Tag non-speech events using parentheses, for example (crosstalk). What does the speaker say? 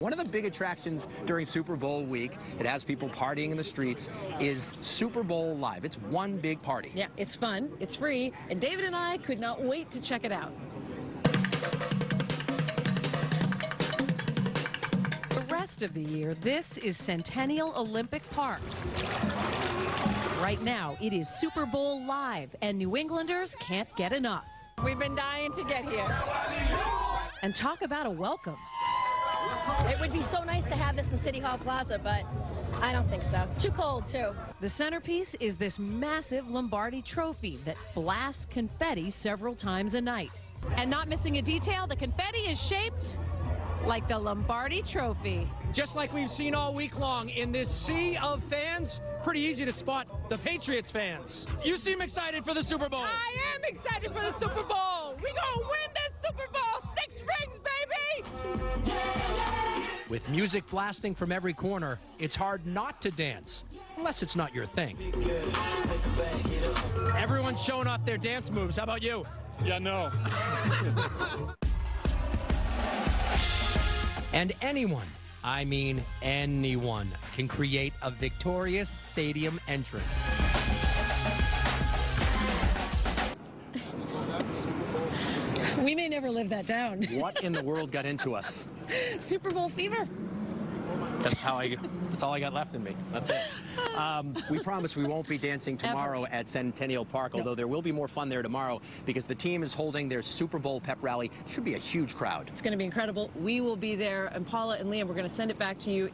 One of the big attractions during Super Bowl week, it has people partying in the streets, is Super Bowl Live. It's one big party. Yeah, it's fun, it's free, and David and I could not wait to check it out. The rest of the year, this is Centennial Olympic Park. Right now, it is Super Bowl Live, and New Englanders can't get enough. We've been dying to get here. And talk about a welcome. It would be so nice to have this in City Hall Plaza, but I don't think so. Too cold, too. The centerpiece is this massive Lombardi trophy that blasts confetti several times a night. And not missing a detail, the confetti is shaped like the Lombardi trophy. Just like we've seen all week long in this sea of fans, pretty easy to spot the Patriots fans. You seem excited for the Super Bowl. I am excited for the Super Bowl. We gonna win this Super Bowl. With music blasting from every corner, it's hard not to dance, unless it's not your thing. Everyone's showing off their dance moves. How about you? Yeah, no. (laughs) And anyone, I mean anyone, can create a victorious stadium entrance. We may never live that down. (laughs) What in the world got into us? Super Bowl fever. That's how I. That's all I got left in me. That's it. Um, we promise we won't be dancing tomorrow at Centennial Park, although there will be more fun there tomorrow because the team is holding their Super Bowl pep rally. Should be a huge crowd. It's going to be incredible. We will be there, and Paula and Liam, we're going to send it back to you.